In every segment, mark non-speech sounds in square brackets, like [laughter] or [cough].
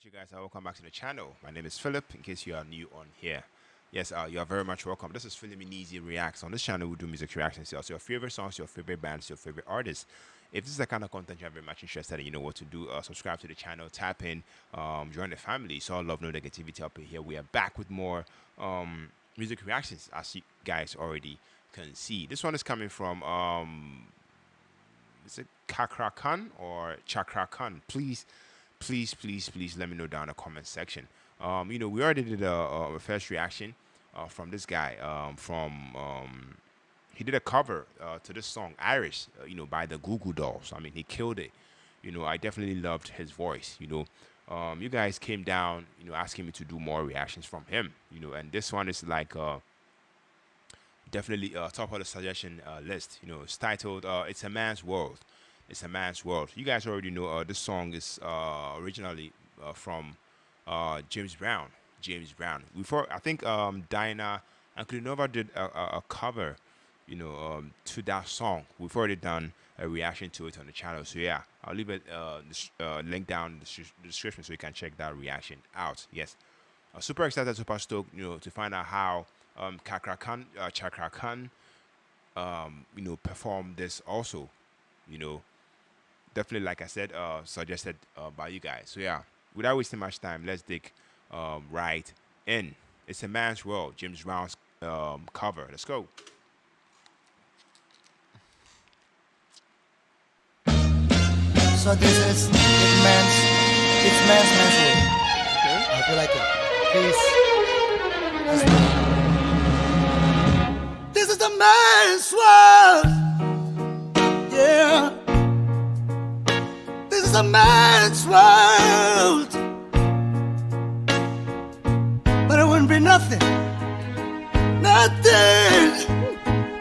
right, you guys, uh, welcome back to the channel. My name is Philip, in case you are new on here. Yes, uh, you are very much welcome. This is Philiminizzy Reacts. On this channel, we do music reactions. So your favorite songs, your favorite bands, your favorite artists. If this is the kind of content you're very much interested in, you know what to do. Uh, subscribe to the channel, tap in, um, join the family. So love, no negativity up in here. We are back with more um, music reactions, as you guys already can see. This one is coming from, um, is it Kakra Khan or Chakra Khan? Please please, please, please let me know down in the comment section. Um, you know, we already did a, a first reaction uh, from this guy um, from um, he did a cover uh, to this song Iris, uh, you know, by the Goo Goo Dolls. I mean, he killed it. You know, I definitely loved his voice. You know, um, you guys came down, you know, asking me to do more reactions from him. You know, and this one is like uh, definitely uh, top of the suggestion uh, list. You know, it's titled "It's a Man's World." It's a Man's World. You guys already know uh, this song is uh, originally uh, from uh, James Brown. James Brown. Before I think um, Diana Ankudinova did a, a, a, cover, you know, um, to that song. We've already done a reaction to it on the channel. So yeah, I'll leave a uh, uh, link down in the description so you can check that reaction out. Yes, super excited, super stoked, you know, to find out how um, Khan, Cakra Khan, um, you know, performed this also, you know definitely, like I said, uh, suggested uh, by you guys. So yeah, without wasting much time, let's dig um, right in. It's a man's world. James Brown's um, cover. Let's go. So this is it man's it's man's man's world. Okay. I feel like it. Please. This is the man's world. Is a man's world. But it wouldn't be nothing, nothing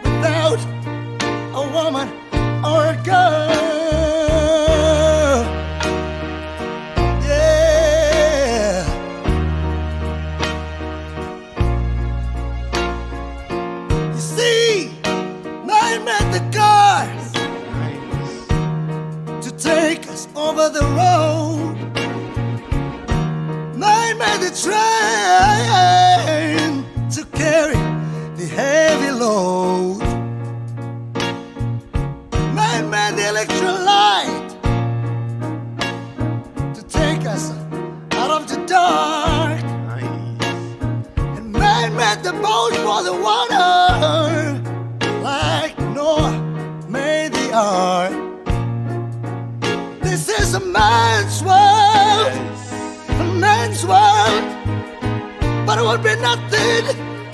without a woman or a girl. Over the road. Nine made the train to carry the heavy load. Nine made the electric light man's world. But it would be nothing,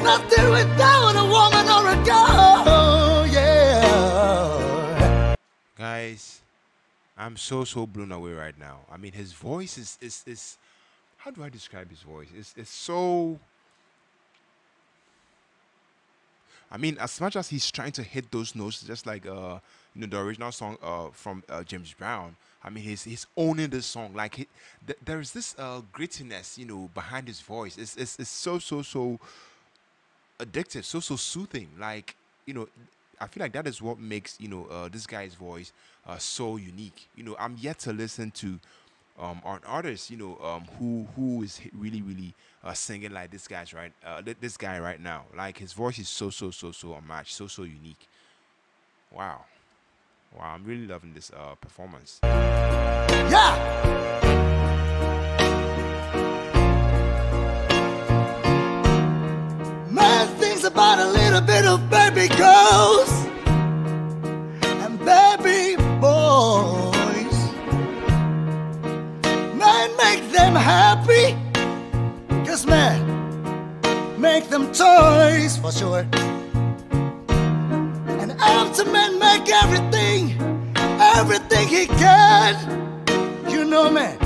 nothing without a woman or a girl, yeah. Guys, I'm so so blown away right now. I mean, his voice is is is. How do I describe his voice? It's it's so. I mean, as much as he's trying to hit those notes, just like uh, you know, the original song uh, from uh, James Brown. I mean, he's he's owning this song. Like he, th- there is this uh, grittiness, you know, behind his voice. It's, it's it's so so so addictive, so so soothing. Like you know, I feel like that is what makes you know uh, this guy's voice uh, so unique. You know, I'm yet to listen to um, an artist, you know, um, who who is really really uh, singing like this guy's right, uh, this guy right now. Like his voice is so so so so unmatched, so so unique. Wow. Wow, I'm really loving this uh, performance. Yeah. Man thinks about a little bit of baby girls and baby boys. Man make them happy, cause man make them toys for sure man make everything, everything he can. You know, man,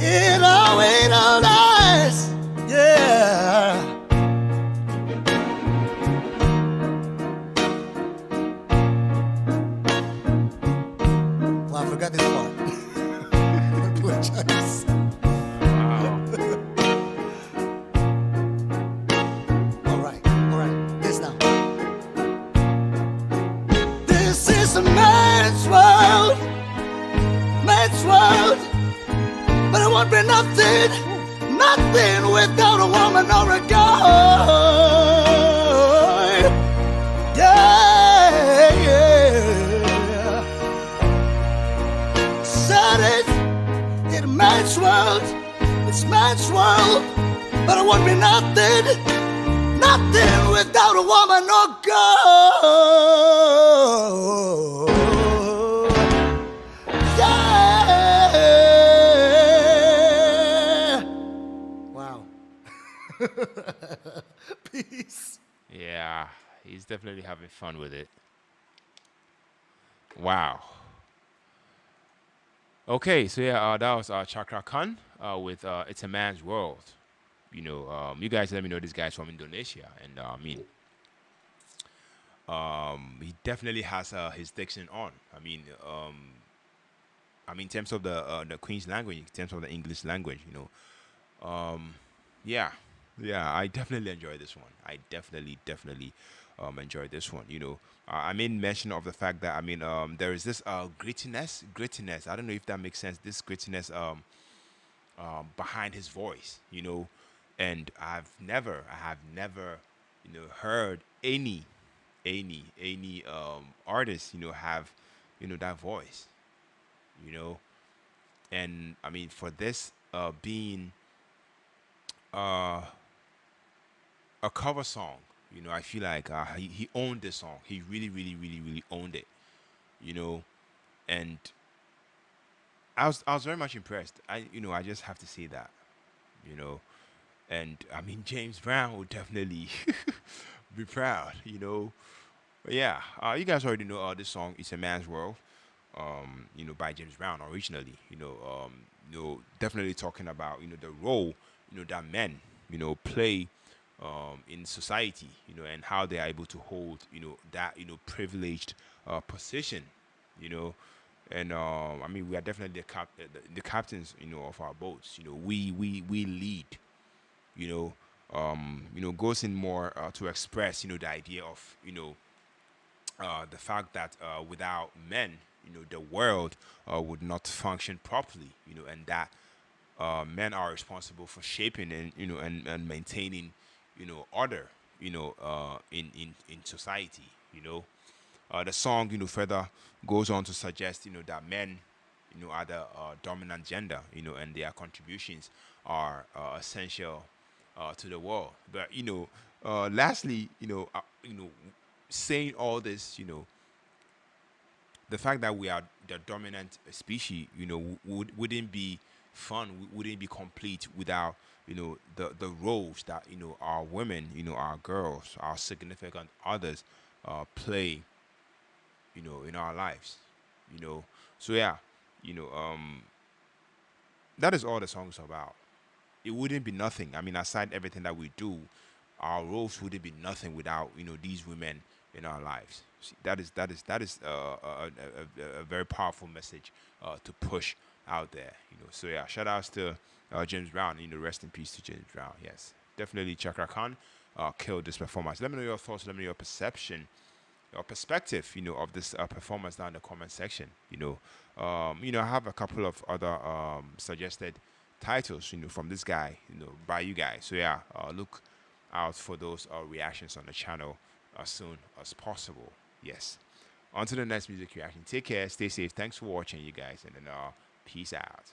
in our window eyes. Yeah. Well, I forgot this part. [laughs] All right, all right. This now. This is a man's world, man's world. But it won't be nothing, nothing without a woman or a guy. Yeah, yeah. Said it in a man's world, it's man's world. But it won't be nothing, nothing without a woman or girl. Definitely having fun with it. Wow. Okay, so yeah, uh, that was uh, Cakra Khan uh, with uh, "It's a Man's World." You know, um, you guys let me know this guy's from Indonesia, and uh, I mean, um, he definitely has uh, his diction on. I mean, um, I mean, in terms of the uh, the Queen's language, in terms of the English language, you know, um, yeah, yeah, I definitely enjoy this one. I definitely, definitely um, enjoy this one. You know, uh, I made mention of the fact that I mean, um, there is this uh, grittiness, grittiness. I don't know if that makes sense. This grittiness um, um, behind his voice, you know, and I've never, I have never, you know, heard any, any, any um, artist, you know, have, you know, that voice, you know, and I mean, for this uh, being uh, a cover song. You know, I feel like uh, he, he owned this song. He really, really, really, really owned it. You know, and I was I was very much impressed. I you know I just have to say that. You know, and I mean [laughs] James Brown would definitely [laughs] be proud. You know, but yeah, uh, you guys already know uh, this song. It's a man's world. Um, you know, by James Brown originally. You know, um, you know, definitely talking about you know the role you know that men you know play um, in society, you know, and how they are able to hold, you know, that you know privileged uh, position, you know, and um, I mean we are definitely the, cap- the, the captains, you know, of our boats. You know, we we we lead, you know, um, you know, goes in more uh, to express, you know, the idea of, you know, uh, the fact that uh, without men, you know, the world uh, would not function properly, you know, and that uh, men are responsible for shaping and you know and, and maintaining you know order you know uh, in in in society you know uh, the song you know further goes on to suggest you know that men you know are the uh, dominant gender you know and their contributions are uh, essential uh, to the world but you know uh, lastly you know uh, you know saying all this you know the fact that we are the dominant species, you know, would wouldn't be fun, wouldn't be complete without you know the the roles that you know our women, you know, our girls, our significant others uh, play, you know, in our lives, you know. So yeah, you know, um, that is all the song's about. It wouldn't be nothing. I mean, aside everything that we do, our roles wouldn't be nothing without you know these women in our lives. See, that is that is that is uh, a, a, a, a very powerful message uh, to push out there. You know, so yeah, shout outs to uh, James Brown. You know, rest in peace to James Brown. Yes, definitely Cakra Khan uh, killed this performance. Let me know your thoughts. Let me know your perception, your perspective. You know, of this uh, performance down in the comment section. You know, um, you know, I have a couple of other um, suggested titles. You know, from this guy. You know, by you guys. So yeah, uh, look out for those uh, reactions on the channel as soon as possible. Yes. On to the next music reaction. Take care, stay safe. Thanks for watching, you guys, and then uh, peace out.